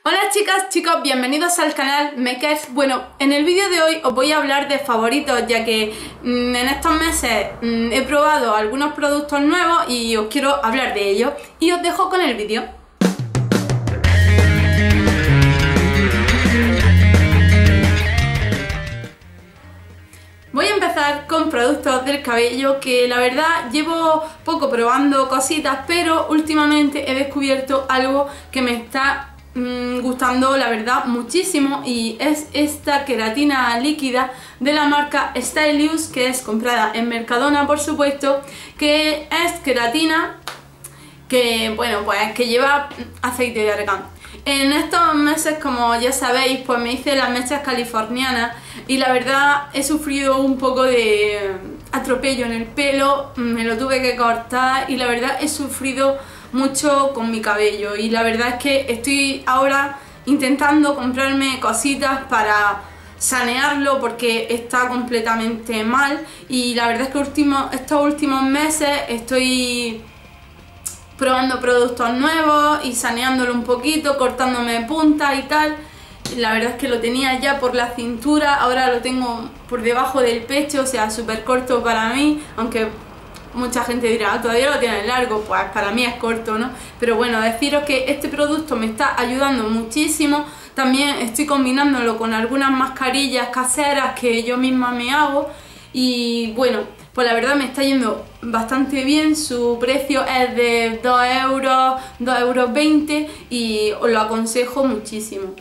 Hola chicas, chicos, bienvenidos al canal Makers. Bueno, en el vídeo de hoy os voy a hablar de favoritos ya que mm, en estos meses mm, he probado algunos productos nuevos y os quiero hablar de ellos y os dejo con el vídeo. Voy a empezar con productos del cabello que la verdad llevo poco probando cositas pero últimamente he descubierto algo que me está Mm, gustando la verdad muchísimo. Y es esta queratina líquida de la marca Stylius que es comprada en Mercadona por supuesto que es queratina que bueno pues que lleva aceite de argán. En estos meses como ya sabéis pues me hice las mechas californianas y la verdad he sufrido un poco de atropello en el pelo me lo tuve que cortar y la verdad he sufrido mucho con mi cabello y la verdad es que estoy ahora intentando comprarme cositas para sanearlo porque está completamente mal y la verdad es que último, estos últimos meses estoy probando productos nuevos y saneándolo un poquito, cortándome puntas y tal. La verdad es que lo tenía ya por la cintura, ahora lo tengo por debajo del pecho, o sea, súper corto para mí, aunque mucha gente dirá, ah, todavía lo tienen largo, pues para mí es corto, ¿no? Pero bueno, deciros que este producto me está ayudando muchísimo. También estoy combinándolo con algunas mascarillas caseras que yo misma me hago. Y bueno, pues la verdad me está yendo bastante bien. Su precio es de 2 euros, 2 euros 20 y os lo aconsejo muchísimo.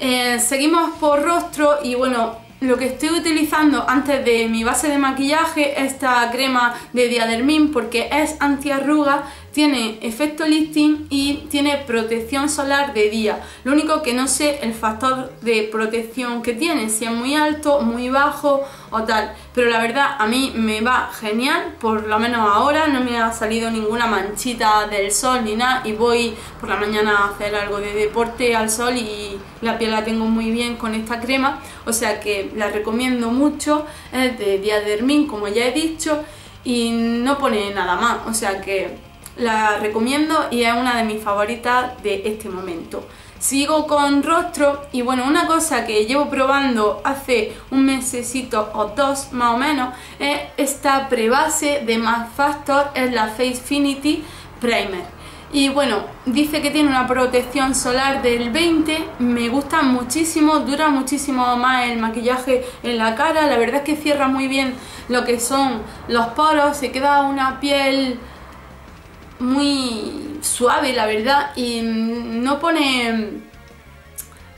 Eh, seguimos por rostro y bueno, lo que estoy utilizando antes de mi base de maquillaje esta crema de Diadermin porque es antiarruga tiene efecto lifting y tiene protección solar de día. Lo único que no sé el factor de protección que tiene, si es muy alto, muy bajo o tal. Pero la verdad a mí me va genial, por lo menos ahora no me ha salido ninguna manchita del sol ni nada y voy por la mañana a hacer algo de deporte al sol y la piel la tengo muy bien con esta crema. O sea que la recomiendo mucho, es de Diadermin como ya he dicho y no pone nada más, o sea que la recomiendo y es una de mis favoritas de este momento. Sigo con rostro y bueno, una cosa que llevo probando hace un mesecito o dos más o menos es esta prebase de Max Factor, es la Facefinity Primer. Y bueno, dice que tiene una protección solar del 20, me gusta muchísimo, dura muchísimo más el maquillaje en la cara, la verdad es que cierra muy bien lo que son los poros, se queda una piel muy suave, la verdad, y no pone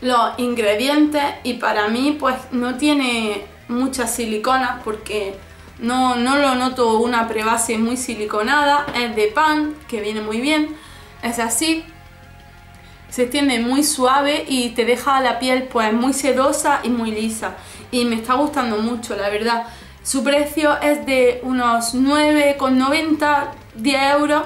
los ingredientes y para mí pues no tiene muchas siliconas porque no, no lo noto una prebase muy siliconada, es de pan, que viene muy bien, es así, se extiende muy suave y te deja la piel pues muy sedosa y muy lisa. Y me está gustando mucho la verdad. Su precio es de unos 9,90, 10 euros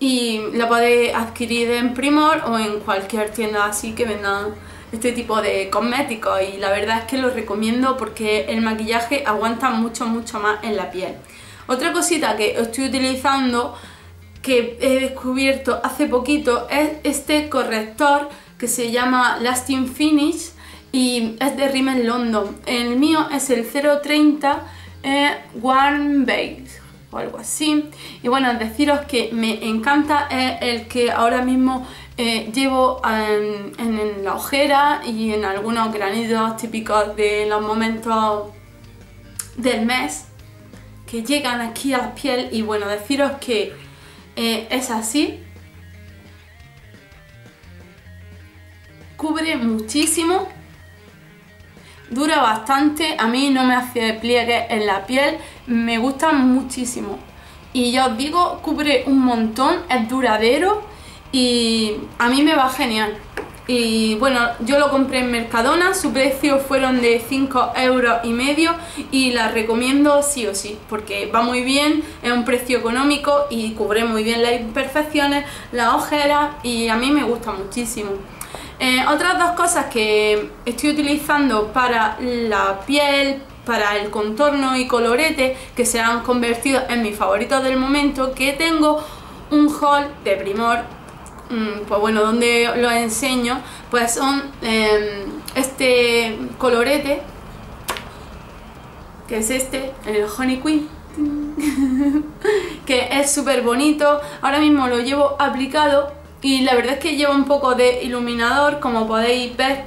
y la podéis adquirir en Primor o en cualquier tienda así que vendan este tipo de cosméticos y la verdad es que lo recomiendo porque el maquillaje aguanta mucho mucho más en la piel. Otra cosita que estoy utilizando que he descubierto hace poquito es este corrector que se llama Lasting Finish y es de Rimmel London. El mío es el 030 eh, Warm Base o algo así. Y bueno, deciros que me encanta el que ahora mismo eh, llevo en, la ojera y en algunos granitos típicos de los momentos del mes que llegan aquí a la piel y bueno, deciros que eh, es así. Cubre muchísimo dura bastante, a mí no me hace pliegue en la piel, me gusta muchísimo. Y ya os digo, cubre un montón, es duradero y a mí me va genial. Y bueno, yo lo compré en Mercadona, su precio fueron de 5 euros y medio y la recomiendo sí o sí, porque va muy bien, es un precio económico y cubre muy bien las imperfecciones, las ojeras y a mí me gusta muchísimo. Eh, otras dos cosas que estoy utilizando para la piel, para el contorno y colorete que se han convertido en mis favoritos del momento que tengo un haul de Primor pues bueno, donde los enseño, pues son em, este colorete, que es este, el Honey Queen, que es súper bonito, ahora mismo lo llevo aplicado y la verdad es que lleva un poco de iluminador, como podéis ver,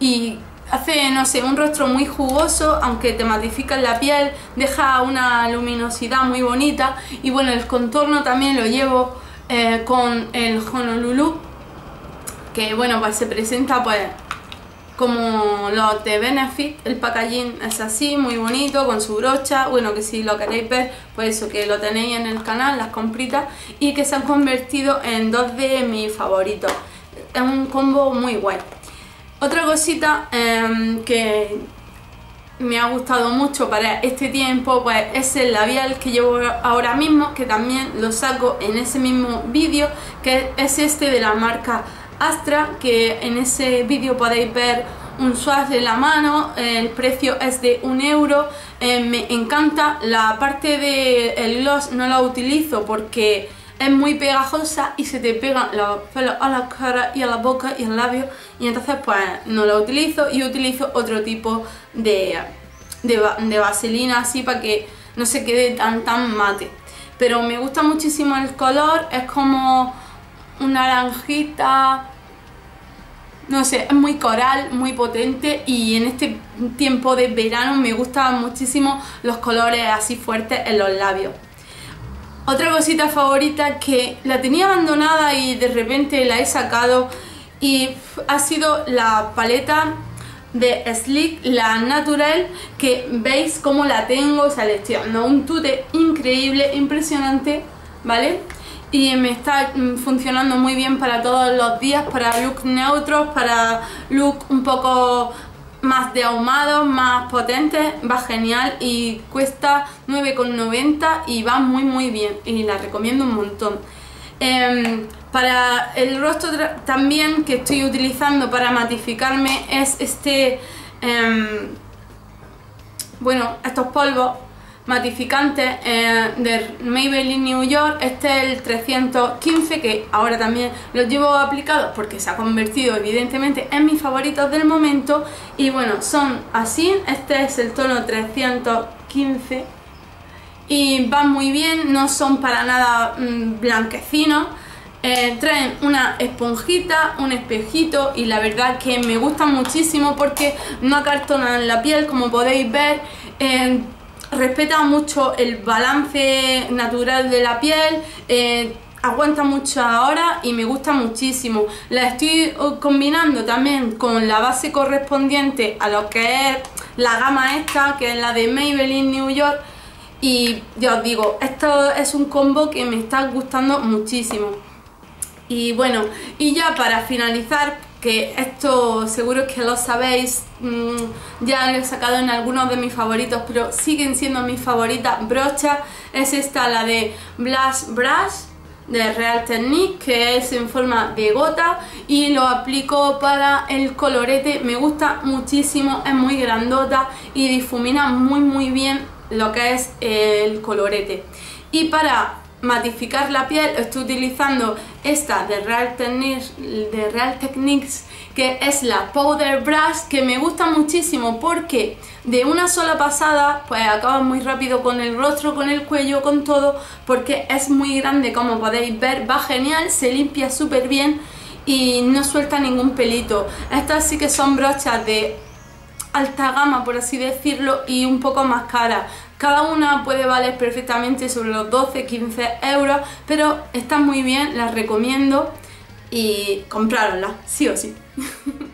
y hace, no sé, un rostro muy jugoso, aunque te matifica la piel, deja una luminosidad muy bonita. Y bueno, el contorno también lo llevo eh, con el Honolulu, que bueno, pues se presenta pues como los de Benefit, el packaging es así, muy bonito, con su brocha, bueno, que si lo queréis ver, pues eso, que lo tenéis en el canal, las compritas, y que se han convertido en dos de mis favoritos. Es un combo muy guay. Otra cosita em, que me ha gustado mucho para este tiempo pues es el labial que llevo ahora mismo que también lo saco en ese mismo vídeo que es este de la marca Astra que en ese vídeo podéis ver un swatch de la mano, el precio es de un euro, eh, me encanta, la parte del gloss no la utilizo porque es muy pegajosa y se te pegan los pelos a la cara y a la boca y al labio y entonces pues no la utilizo y utilizo otro tipo de, de, vaselina así para que no se quede tan tan mate pero me gusta muchísimo el color, es como un naranjita no sé, es muy coral, muy potente y en este tiempo de verano me gustan muchísimo los colores así fuertes en los labios. Otra cosita favorita que la tenía abandonada y de repente la he sacado y ha sido la paleta de Sleek, la natural, que veis cómo la tengo, o sea, le estoy dando un tute increíble, impresionante, ¿vale? Y me está mm, funcionando muy bien para todos los días, para look neutros, para look un poco más de ahumado, más potente, va genial y cuesta 9,90 y va muy muy bien y la recomiendo un montón. Em, para el rostro también que estoy utilizando para matificarme es este, em, bueno, estos polvos matificante eh, de Maybelline New York. Este es el 315 que ahora también lo llevo aplicado porque se ha convertido evidentemente en mis favoritos del momento. Y bueno, son así. Este es el tono 315 y van muy bien, no son para nada mm, blanquecinos. Eh, traen una esponjita, un espejito y la verdad que me gustan muchísimo porque no acartonan la piel como podéis ver. Eh, respeta mucho el balance natural de la piel, eh, aguanta mucho ahora y me gusta muchísimo. La estoy uh, combinando también con la base correspondiente a lo que es la gama esta, que es la de Maybelline New York. Y ya os digo, esto es un combo que me está gustando muchísimo. Y bueno, y ya para finalizar, que esto seguro que lo sabéis, mm, ya lo he sacado en algunos de mis favoritos, pero siguen siendo mis favoritas brochas. Es esta, la de Blush Brush de Real Technique, que es en forma de gota y lo aplico para el colorete. Me gusta muchísimo, es muy grandota y difumina muy muy bien lo que es el colorete. Y para matificar la piel estoy utilizando esta de Real, Techniques, que es la Powder Brush que me gusta muchísimo porque de una sola pasada pues acaba muy rápido con el rostro, con el cuello, con todo porque es muy grande como podéis ver, va genial, se limpia súper bien y no suelta ningún pelito. Estas sí que son brochas de alta gama por así decirlo y un poco más cara cada una puede valer perfectamente sobre los 12-15 euros pero están muy bien, las recomiendo y comprarlas, sí o sí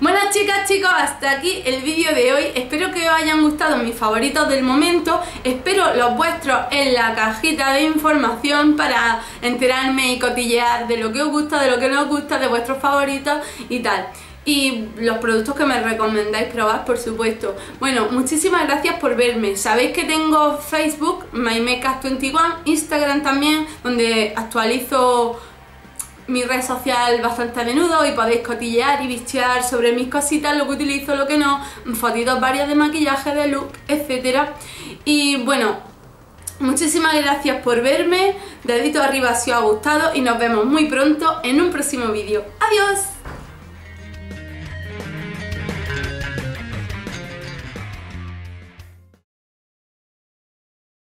Bueno chicas, chicos, hasta aquí el vídeo de hoy. Espero que os hayan gustado mis favoritos del momento. Espero los vuestros en la cajita de información para enterarme y cotillear de lo que os gusta, de lo que no os gusta, de vuestros favoritos y tal y los productos que me recomendáis probar, por supuesto. Bueno, muchísimas gracias por verme. Sabéis que tengo Facebook, MyMakeup21, Instagram también, donde actualizo mi red social bastante a menudo y podéis cotillear y bichear sobre mis cositas, lo que utilizo, lo que no, fotitos varias de maquillaje, de look, etcétera. Y bueno, Muchísimas gracias por verme, dedito arriba si os ha gustado y nos vemos muy pronto en un próximo vídeo. ¡Adiós!